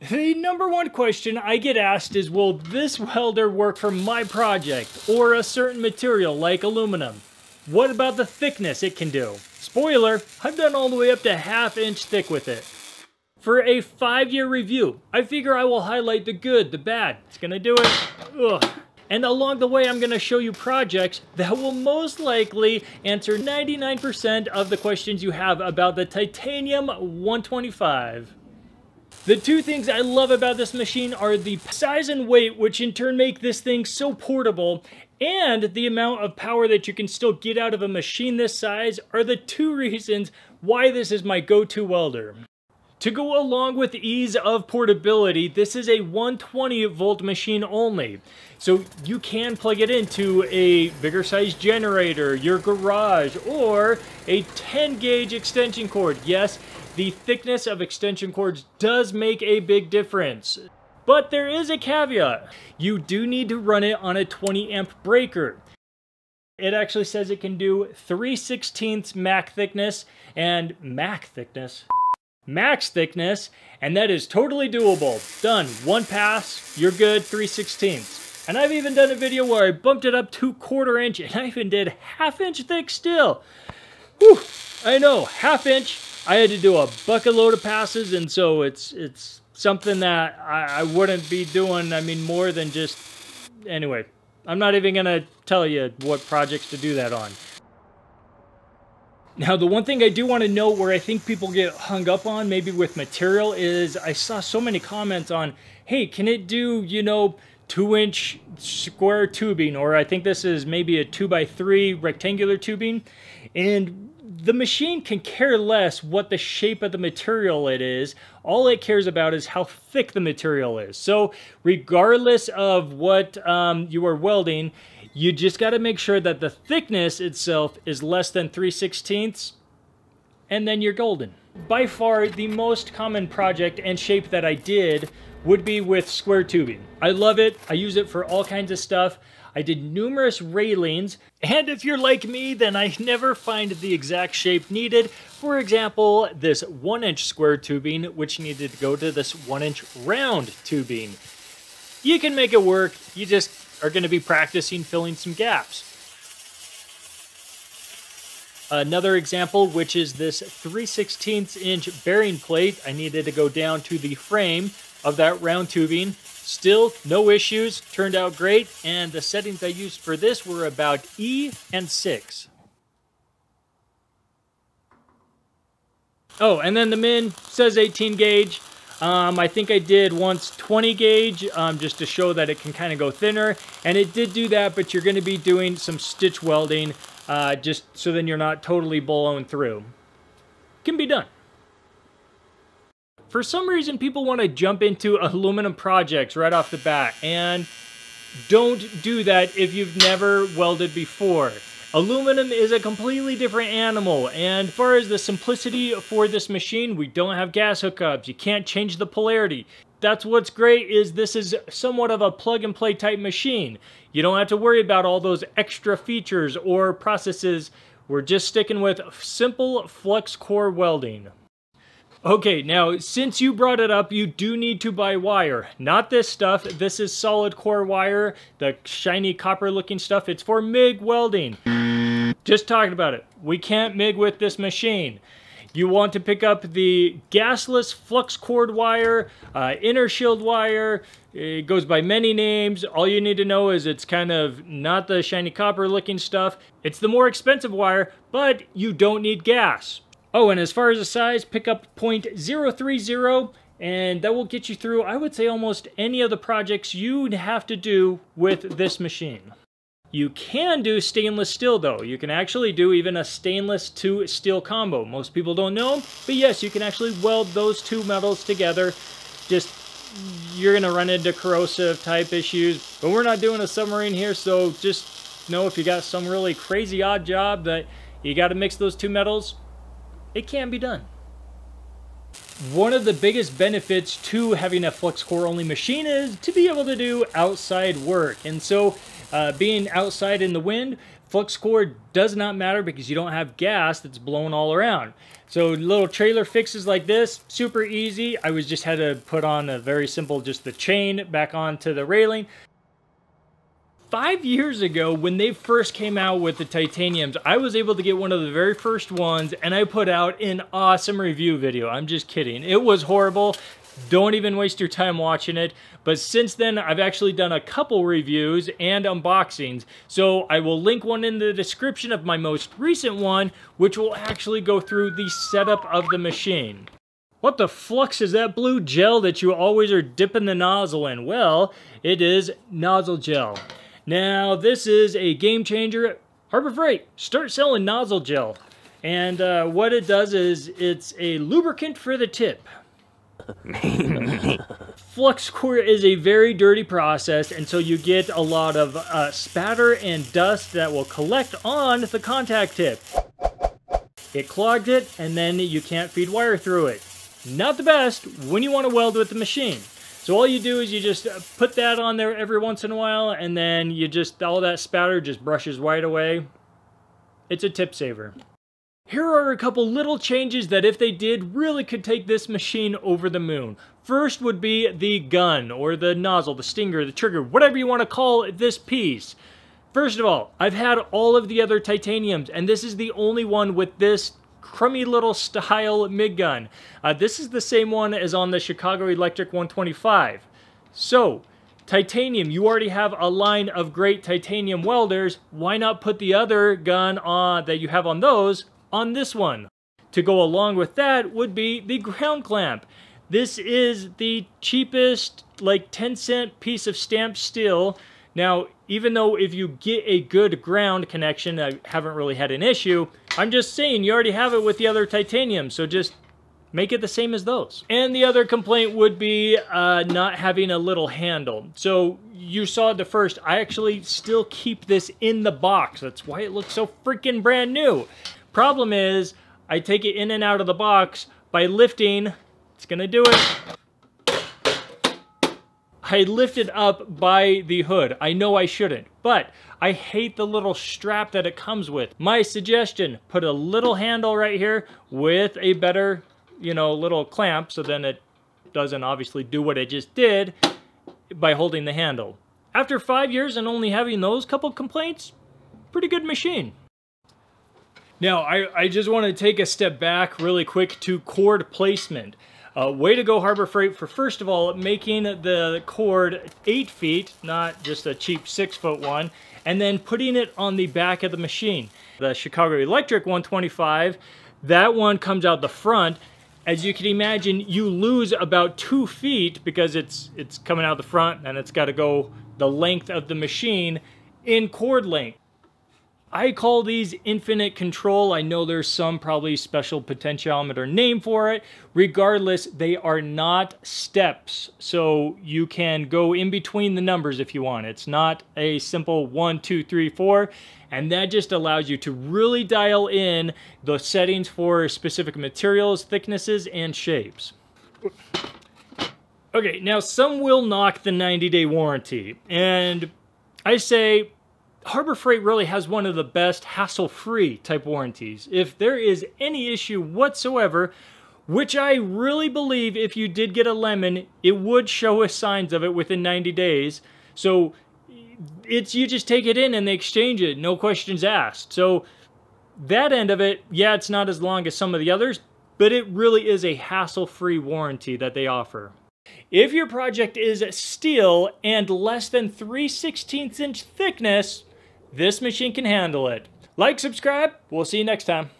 The number one question I get asked is will this welder work for my project or a certain material like aluminum? What about the thickness it can do? Spoiler, I've done all the way up to half inch thick with it. For a five year review, I figure I will highlight the good, the bad. It's gonna do it. Ugh. And along the way, I'm gonna show you projects that will most likely answer 99% of the questions you have about the Titanium 125. The two things I love about this machine are the size and weight, which in turn make this thing so portable, and the amount of power that you can still get out of a machine this size are the two reasons why this is my go-to welder. To go along with ease of portability, this is a 120 volt machine only. So you can plug it into a bigger size generator, your garage, or a 10 gauge extension cord. Yes, the thickness of extension cords does make a big difference. But there is a caveat. You do need to run it on a 20 amp breaker. It actually says it can do 3 16ths Mac thickness and Mac thickness, max thickness, and that is totally doable. Done. One pass, you're good, 3 16ths. And I've even done a video where I bumped it up to quarter inch and I even did half inch thick still. Whew, I know, half inch, I had to do a bucket load of passes, and so it's it's something that I, I wouldn't be doing. I mean, more than just anyway. I'm not even gonna tell you what projects to do that on. Now, the one thing I do want to note where I think people get hung up on, maybe with material, is I saw so many comments on, hey, can it do, you know, two inch square tubing, or I think this is maybe a two by three rectangular tubing. And the machine can care less what the shape of the material it is. All it cares about is how thick the material is. So regardless of what um, you are welding, you just got to make sure that the thickness itself is less than 3 16ths, and then you're golden. By far, the most common project and shape that I did would be with square tubing. I love it. I use it for all kinds of stuff. I did numerous railings, and if you're like me, then I never find the exact shape needed. For example, this one inch square tubing, which needed to go to this one inch round tubing. You can make it work, you just are gonna be practicing filling some gaps. Another example, which is this 3 16 inch bearing plate, I needed to go down to the frame of that round tubing Still, no issues, turned out great, and the settings I used for this were about E and 6. Oh, and then the min says 18 gauge. Um, I think I did once 20 gauge um, just to show that it can kind of go thinner. And it did do that, but you're going to be doing some stitch welding uh, just so then you're not totally blown through. Can be done for some reason people want to jump into aluminum projects right off the bat and don't do that if you've never welded before. Aluminum is a completely different animal, and far as the simplicity for this machine, we don't have gas hookups. You can't change the polarity. That's what's great is this is somewhat of a plug and play type machine. You don't have to worry about all those extra features or processes. We're just sticking with simple flux core welding. Okay, now since you brought it up, you do need to buy wire. Not this stuff. This is solid core wire, the shiny copper looking stuff. It's for MIG welding. Just talking about it. We can't MIG with this machine. You want to pick up the gasless flux core wire, uh, Innershield wire. It goes by many names. All you need to know is it's kind of not the shiny copper looking stuff. It's the more expensive wire, but you don't need gas. Oh, and as far as the size, pick up 0.030 and that will get you through, I would say, almost any of the projects you'd have to do with this machine. You can do stainless steel though. You can actually do even a stainless to steel combo. Most people don't know, but yes, you can actually weld those two metals together. Just, you're gonna run into corrosive type issues, but we're not doing a submarine here, so just know if you got some really crazy odd job that you gotta mix those two metals, it can be done. One of the biggest benefits to having a flux core only machine is to be able to do outside work. And so uh, being outside in the wind, Flux core does not matter because you don't have gas that's blown all around. So little trailer fixes like this, super easy. I was just had to put on a very simple, just the chain back onto the railing. Five years ago, when they first came out with the titaniums, I was able to get one of the very first ones and I put out an awesome review video. I'm just kidding. It was horrible. Don't even waste your time watching it. But since then, I've actually done a couple reviews and unboxings. So I will link one in the description of my most recent one, which will actually go through the setup of the machine. What the flux is that blue gel that you always are dipping the nozzle in? Well, it is nozzle gel. Now, this is a game changer. Harbor Freight, start selling nozzle gel. And uh, what it does is it's a lubricant for the tip. Flux core is a very dirty process, and so you get a lot of uh, spatter and dust that will collect on the contact tip. It clogged it, and then you can't feed wire through it. Not the best when you want to weld with the machine. So all you do is you just uh, put that on there every once in a while, and then you just, all that spatter just brushes right away. It's a tip saver. Here are a couple little changes that if they did really could take this machine over the moon. First would be the gun, or the nozzle, the stinger, the trigger, whatever you want to call this piece. First of all, I've had all of the other titaniums, and this is the only one with this crummy little style MIG gun. Uh, this is the same one as on the Chicago Electric 125. So, titanium, you already have a line of great titanium welders. Why not put the other gun on that you have on those on this one. To go along with that would be the ground clamp. This is the cheapest, like 10 cent piece of stamped steel. Now, even though if you get a good ground connection, I haven't really had an issue, I'm just saying you already have it with the other titanium, so just make it the same as those. And the other complaint would be uh, not having a little handle. So you saw the first, I actually still keep this in the box. That's why it looks so freaking brand new. Problem is, I take it in and out of the box by lifting, it's gonna do it. I lift it up by the hood. I know I shouldn't, but I hate the little strap that it comes with. My suggestion, put a little handle right here with a better, you know, little clamp so then it doesn't obviously do what it just did by holding the handle. After five years and only having those couple complaints, pretty good machine. Now, I, I just want to take a step back really quick to cord placement. Uh, way to go Harbor Freight for first of all making the cord 8 feet, not just a cheap 6 foot one, and then putting it on the back of the machine. The Chicago Electric 125, that one comes out the front. As you can imagine, you lose about 2 feet because it's, it's coming out the front and it's got to go the length of the machine in cord length. I call these infinite control. I know there's some probably special potentiometer name for it. Regardless, they are not steps. So you can go in between the numbers if you want. It's not a simple one, two, three, four. And that just allows you to really dial in the settings for specific materials, thicknesses, and shapes. Okay, now some will knock the 90 day warranty. And I say Harbor Freight really has one of the best hassle-free type warranties. If there is any issue whatsoever, which I really believe if you did get a lemon, it would show us signs of it within 90 days. So it's you just take it in and they exchange it, no questions asked. So that end of it, yeah, it's not as long as some of the others, but it really is a hassle-free warranty that they offer. If your project is steel and less than 3 16 inch thickness, this machine can handle it. Like, subscribe. We'll see you next time.